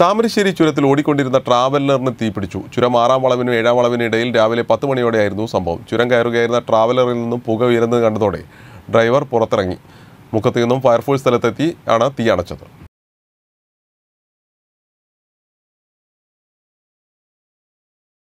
താമരശ്ശേരി ചുരത്തിൽ ഓടിക്കൊണ്ടിരുന്ന ട്രാവലറിന് തീപിടിച്ചു ചുരം ആറാം വളവിനും ഏഴാം വളവിനും ഇടയിൽ രാവിലെ പത്ത് മണിയോടെയായിരുന്നു സംഭവം. ചുരം കയറുകയായിരുന്ന ട്രാവലറിൽ നിന്നും പുക ഉയരുന്നത് കണ്ടതോടെ ഡ്രൈവർ പുറത്തിറങ്ങി. മുഖത്തു നിന്നും ഫയർഫോഴ്സ് സ്ഥലത്തെത്തി ആണ് തീ അണച്ചത്.